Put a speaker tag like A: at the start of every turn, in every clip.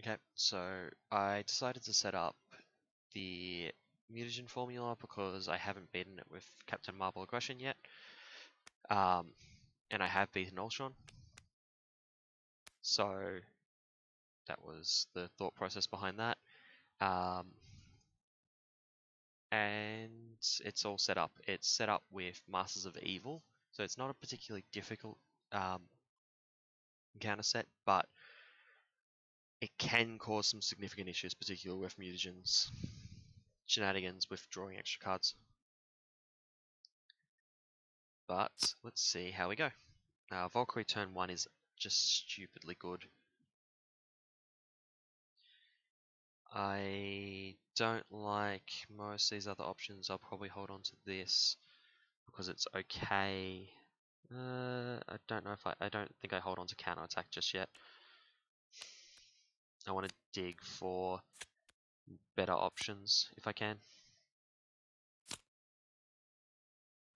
A: Okay, so I decided to set up the mutagen formula because I haven't beaten it with Captain Marvel Aggression yet. Um, and I have beaten Ultron. So that was the thought process behind that. Um, and it's all set up. It's set up with Masters of Evil, so it's not a particularly difficult um, encounter set, but it can cause some significant issues, particularly with mutagens shenanigans with drawing extra cards. But let's see how we go. Uh, Valkyrie turn 1 is just stupidly good. I don't like most of these other options. I'll probably hold on to this because it's okay. Uh, I don't know if I, I don't think I hold on to counter attack just yet. I want to dig for better options if I can.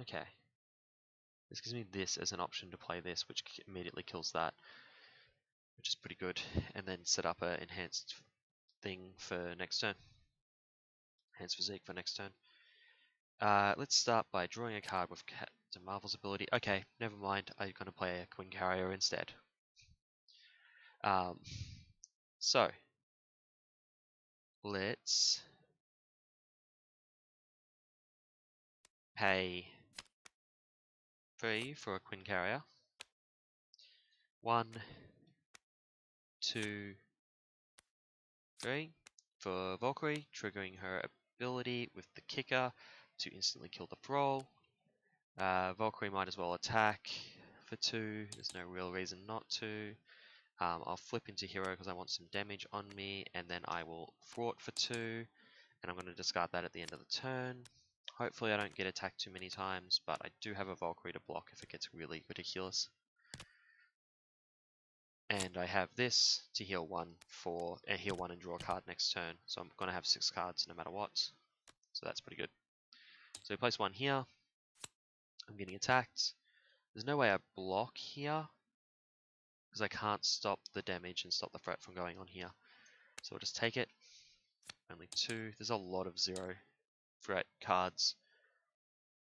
A: Okay. This gives me this as an option to play this, which immediately kills that, which is pretty good. And then set up an enhanced thing for next turn. Enhanced physique for next turn. Uh, let's start by drawing a card with Captain Marvel's ability. Okay, never mind. I'm going to play a Quinncarrier instead. Um, so, let's pay three for a Quinncarrier. One, two, three for Valkyrie, triggering her ability with the kicker to instantly kill the thrall. Uh, Valkyrie might as well attack for two. There's no real reason not to. Um, I'll flip into hero because I want some damage on me, and then I will thwart for two, and I'm going to discard that at the end of the turn. Hopefully I don't get attacked too many times, but I do have a Valkyrie to block if it gets really ridiculous. And I have this to heal one for and heal one and draw a card next turn. So I'm gonna have six cards no matter what. So that's pretty good. So we place one here. I'm getting attacked. There's no way I block here because I can't stop the damage and stop the threat from going on here. So we'll just take it. Only two. There's a lot of zero threat cards.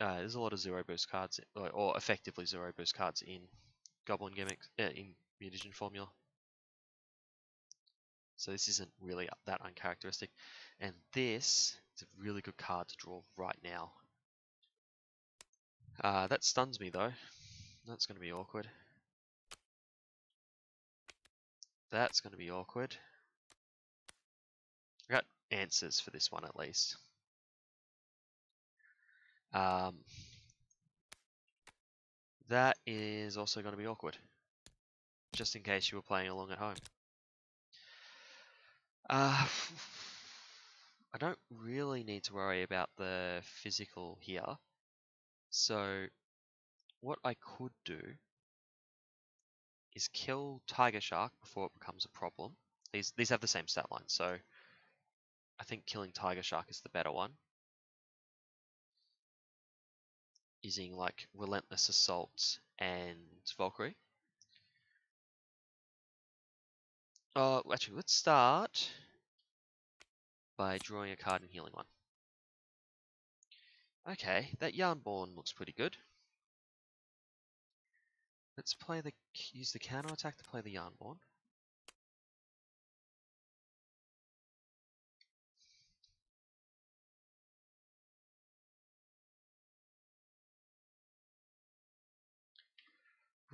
A: Uh, there's a lot of zero boost cards, or, effectively zero boost cards in Goblin gimmicks, uh, in mutagen formula. So this isn't really that uncharacteristic. And this is a really good card to draw right now. Uh, that stuns me though. That's going to be awkward. That's going to be awkward. I got answers for this one at least. Um, that is also going to be awkward, just in case you were playing along at home. Uh, I don't really need to worry about the physical here. So, what I could do is kill Tiger Shark before it becomes a problem. These these have the same stat line, so I think killing Tiger Shark is the better one. Using like Relentless Assault and Valkyrie. Uh, actually, let's start by drawing a card and healing one. Okay, that Jarnbjorn looks pretty good. Let's play the use the counter attack to play the Jarnbjorn.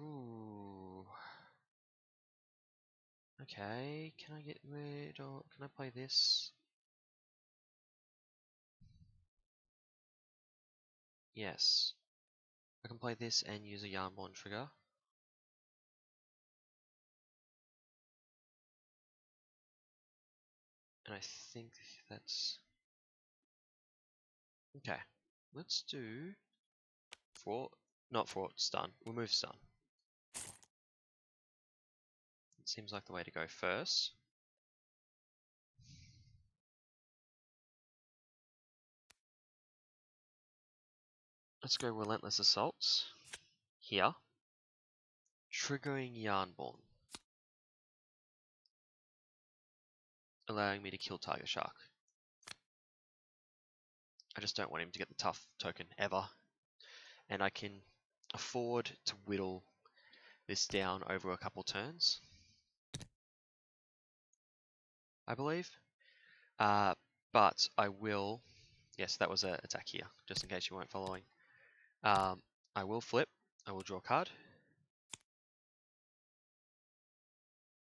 A: Ooh. Okay, can I get rid or can I play this? Yes. I can play this and use a Jarnbjorn trigger. And I think that's... Okay, let's do... Four, not four, stun. We'll move stun. It seems like the way to go first. Let's go Relentless Assaults here. Triggering Jarnbjorn. Allowing me to kill Tiger Shark. I just don't want him to get the tough token ever. And I can afford to whittle this down over a couple turns. I believe. Uh, but I will, yes, that was an attack here, just in case you weren't following. Um, I will flip, I will draw a card.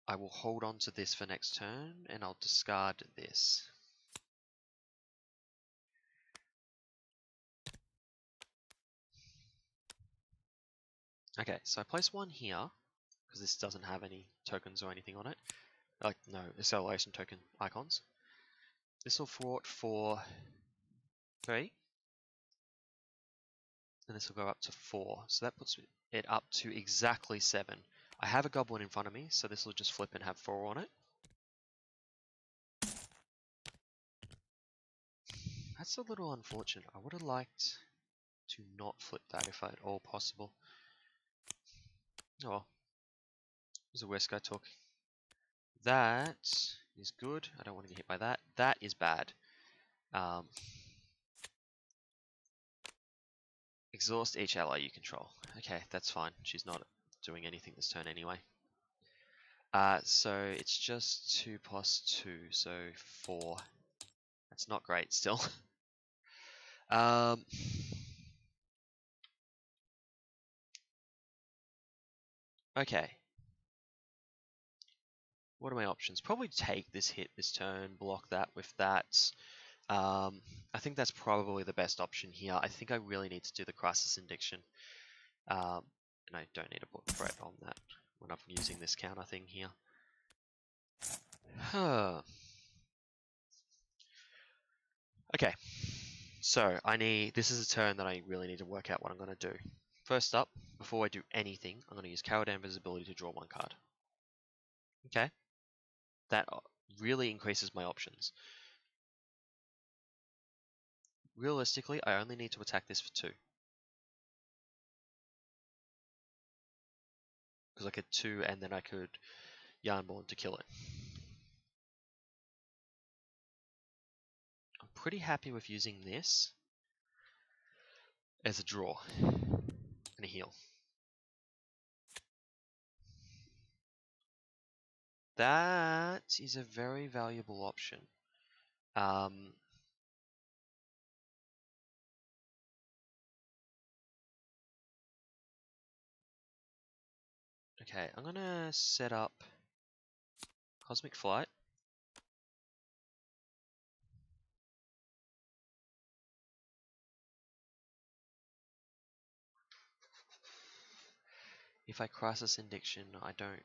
A: I will hold on to this for next turn, and I'll discard this. Okay, so I place one here, because this doesn't have any tokens or anything on it. Like, no, acceleration token icons. This will thwart for 3. And this will go up to 4. So that puts it up to exactly 7. I have a goblin in front of me, so this will just flip and have 4 on it. That's a little unfortunate. I would have liked to not flip that if at all possible. Oh, was a worst guy talk. That is good. I don't want to get hit by that. That is bad. Um, exhaust each ally you control. Okay, that's fine. She's not doing anything this turn anyway. Uh, so it's just 2 plus 2, so 4. That's not great still. um, okay. What are my options? Probably take this hit this turn, block that with that. Um, I think that's probably the best option here. I think I really need to do the Crisis Indiction. Um, and I don't need to put threat on that when I'm using this counter thing here. Huh. Okay, so I need, this is a turn that I really need to work out what I'm going to do. First up, before I do anything, I'm going to use Caradan Visibility to draw one card. Okay, that uh, really increases my options. Realistically, I only need to attack this for two. Because I could two and then I could Jarnbjorn to kill it. I'm pretty happy with using this as a draw and a heal. That is a very valuable option. Um, okay, I'm gonna set up Cosmic Flight. If I Crisis Indiction, I don't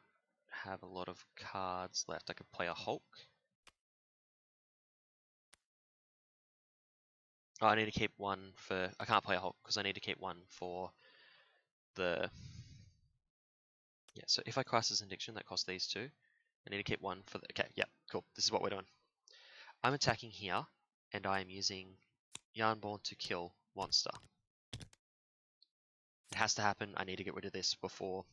A: have a lot of cards left. I could play a Hulk. Oh, I need to keep one for... I can't play a Hulk because I need to keep one for the... Yeah, so if I Crisis Indiction, that costs these two. I need to keep one for the... Okay, yeah, cool. This is what we're doing. I'm attacking here, and I am using Jarnbjorn to kill Monster. It has to happen. I need to get rid of this before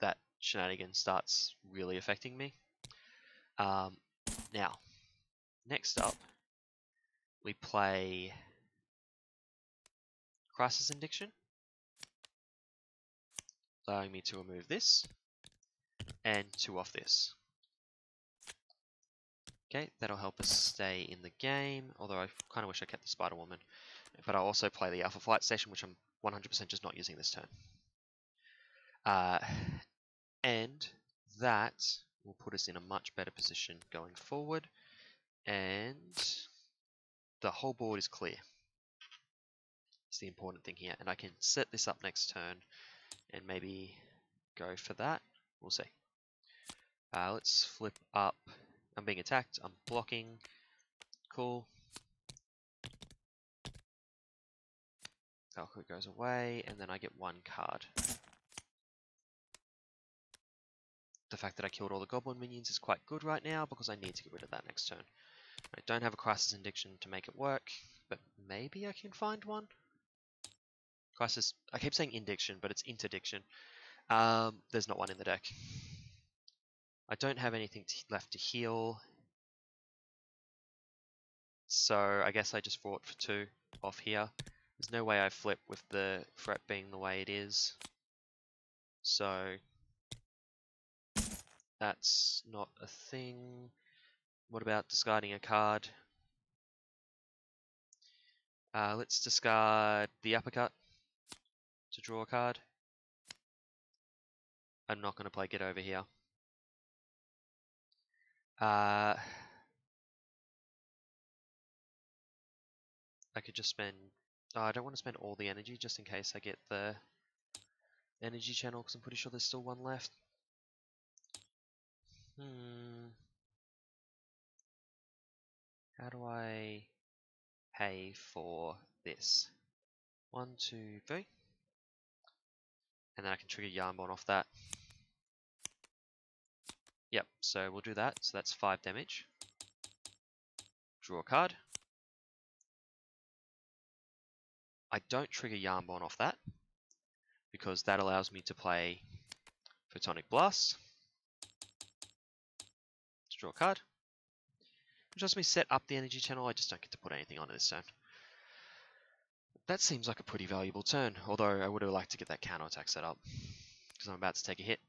A: that shenanigan starts really affecting me. Um, now, next up, we play Crisis Indiction, allowing me to remove this and two off this. Okay, that'll help us stay in the game, although I kind of wish I kept the Spider-Woman. But I'll also play the Alpha Flight Station, which I'm 100% just not using this turn. Uh, and that will put us in a much better position going forward. And the whole board is clear. It's the important thing here. And I can set this up next turn and maybe go for that. We'll see. Uh, let's flip up. I'm being attacked. I'm blocking. Cool. Valkyrie goes away, and then I get one card. The fact that I killed all the goblin minions is quite good right now because I need to get rid of that next turn. I don't have a crisis indiction to make it work, but maybe I can find one. Crisis, I keep saying indiction, but it's interdiction. Um, there's not one in the deck. I don't have anything to, left to heal. So I guess I just fought for two off here. There's no way I flip with the threat being the way it is. So that's not a thing. What about discarding a card? Uh, let's discard the uppercut to draw a card. I'm not going to play get over here. Uh, I could just spend... Oh, I don't want to spend all the energy just in case I get the energy channel because I'm pretty sure there's still one left. Hmm. How do I pay for this? One, two, three. And then I can trigger Jarnbjorn off that. Yep, so we'll do that. So that's 5 damage. Draw a card. I don't trigger Jarnbjorn off that because that allows me to play Photonic Blast. Draw a card. Which lets me set up the energy channel, I just don't get to put anything on it this turn. That seems like a pretty valuable turn, although I would have liked to get that counter attack set up. Because I'm about to take a hit.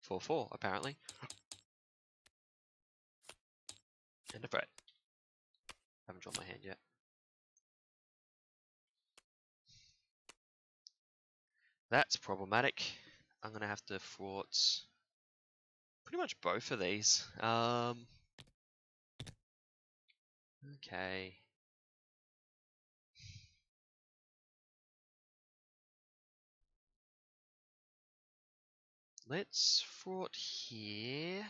A: Four four, apparently. And a threat. Haven't drawn my hand yet. That's problematic. I'm going to have to thwart pretty much both of these. Um, okay. Let's thwart here.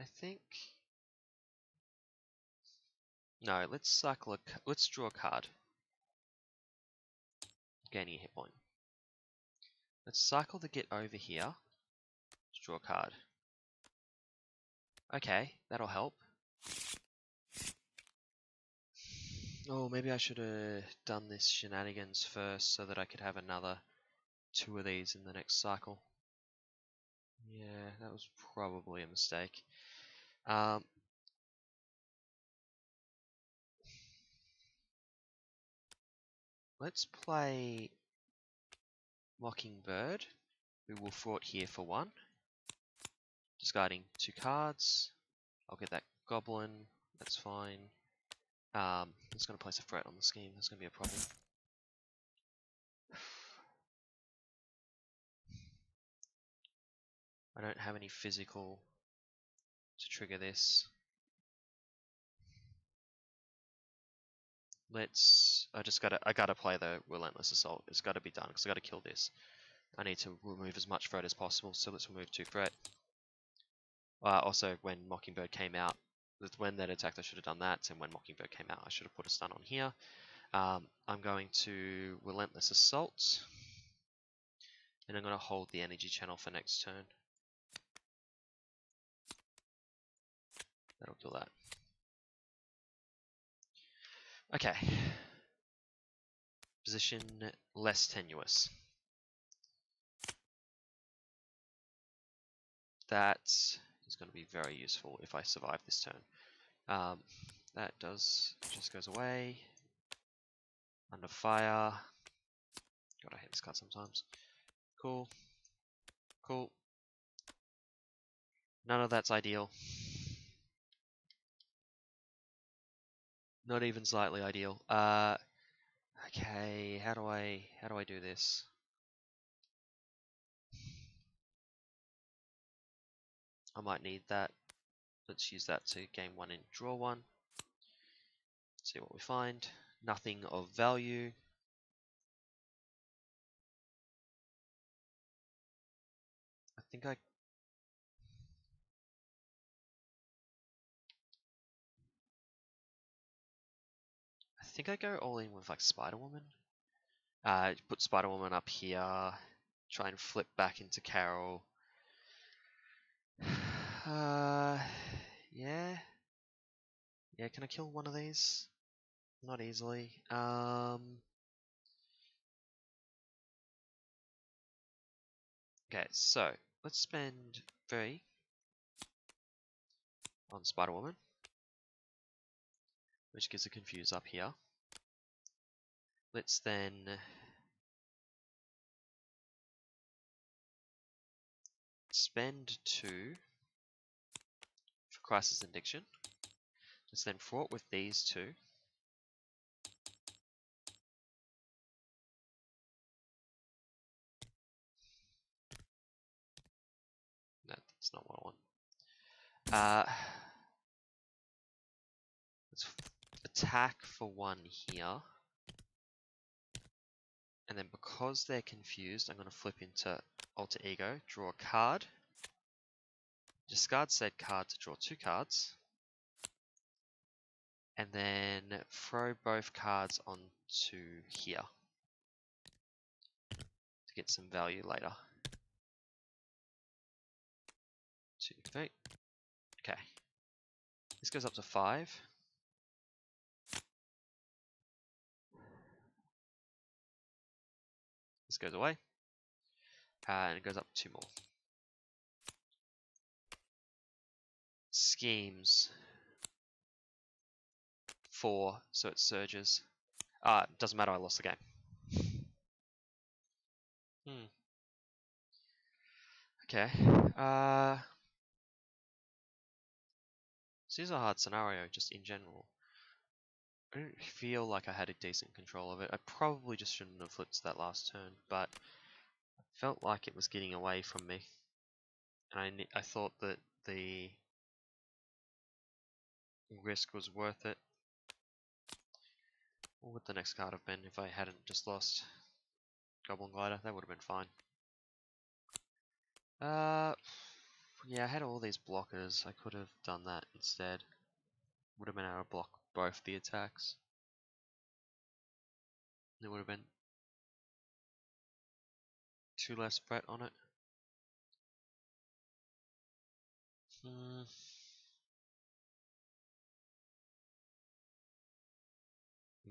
A: I think. No, let's cycle a. Let's draw a card. Gaining a hit point. Let's cycle the get over here. Let's draw a card. Okay, that'll help. Oh, maybe I should have done this shenanigans first so that I could have another two of these in the next cycle. Yeah, that was probably a mistake. Um, let's play Mockingbird, who will thwart here for one. Discarding two cards. I'll get that Goblin, that's fine. Um, just going to place a threat on the scheme, that's going to be a problem. I don't have any physical to trigger this. Let's, I just gotta, I gotta play the Relentless Assault. It's gotta be done, because I gotta kill this. I need to remove as much threat as possible, so let's remove two threat. Uh, also, when Mockingbird came out, when that attacked, I should have done that, and when Mockingbird came out, I should have put a stun on here. Um, I'm going to Relentless Assault, and I'm going to hold the energy channel for next turn. That'll kill that. Okay. Position less tenuous. That is going to be very useful if I survive this turn. Um, that does just goes away. Under fire. I hate this card sometimes. Cool. Cool. None of that's ideal. Not even slightly ideal. Uh, okay, how do I how do I do this? I might need that. Let's use that to gain one and draw one. See what we find. Nothing of value. I think I I think I go all in with like Spider Woman. Uh, put Spider Woman up here. Try and flip back into Carol. Uh, yeah. Yeah, can I kill one of these? Not easily. Um. Okay, so let's spend three on Spider Woman, which gives a confuse up here. Let's then spend two for Crisis Addiction. Let's then fraught with these two. No, that's not what I want. Uh, let's attack for one here. And then because they're confused, I'm going to flip into Alter Ego, draw a card, discard said card to draw two cards, and then throw both cards onto here to get some value later. Two, three. Okay. This goes up to five. This goes away. Uh, and it goes up two more. Schemes. Four, so it surges. Ah, doesn't matter, I lost the game. Hmm. Okay. Uh, this is a hard scenario, just in general. I don't feel like I had a decent control of it. I probably just shouldn't have flipped that last turn, but I felt like it was getting away from me. And I, I thought that the risk was worth it. What would the next card have been if I hadn't just lost Goblin Glider? That would have been fine. Uh, yeah, I had all these blockers. I could have done that instead. Would have been able to block both the attacks. There would have been two less threat on it. Hmm.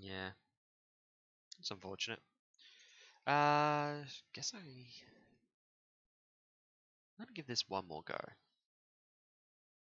A: Yeah. It's unfortunate. Uh, guess I... Let me give this one more go.